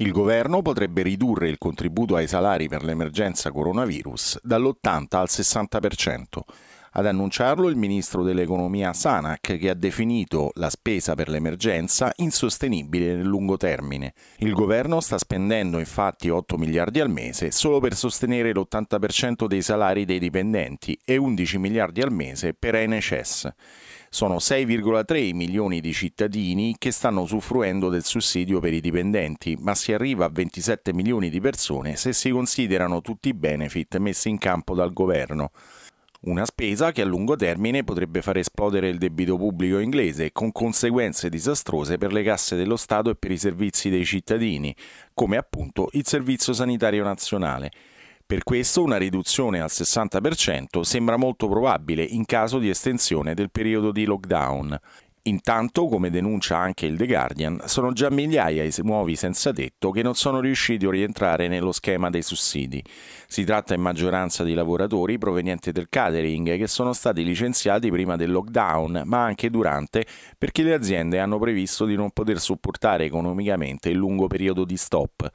Il governo potrebbe ridurre il contributo ai salari per l'emergenza coronavirus dall'80 al 60%. Ad annunciarlo il ministro dell'economia Sanac che ha definito la spesa per l'emergenza insostenibile nel lungo termine. Il governo sta spendendo infatti 8 miliardi al mese solo per sostenere l'80% dei salari dei dipendenti e 11 miliardi al mese per NHS. Sono 6,3 milioni di cittadini che stanno usufruendo del sussidio per i dipendenti, ma si arriva a 27 milioni di persone se si considerano tutti i benefit messi in campo dal governo. Una spesa che a lungo termine potrebbe far esplodere il debito pubblico inglese, con conseguenze disastrose per le casse dello Stato e per i servizi dei cittadini, come appunto il Servizio Sanitario Nazionale. Per questo una riduzione al 60% sembra molto probabile in caso di estensione del periodo di lockdown. Intanto, come denuncia anche il The Guardian, sono già migliaia i nuovi senza tetto che non sono riusciti a rientrare nello schema dei sussidi. Si tratta in maggioranza di lavoratori provenienti del catering che sono stati licenziati prima del lockdown, ma anche durante, perché le aziende hanno previsto di non poter sopportare economicamente il lungo periodo di stop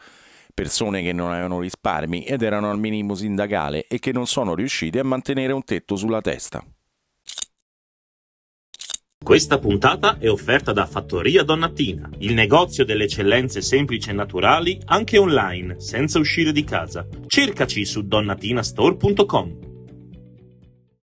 persone che non avevano risparmi ed erano al minimo sindacale e che non sono riusciti a mantenere un tetto sulla testa. Questa puntata è offerta da Fattoria Donnatina, il negozio delle eccellenze semplici e naturali anche online, senza uscire di casa. Cercaci su donnatinastore.com.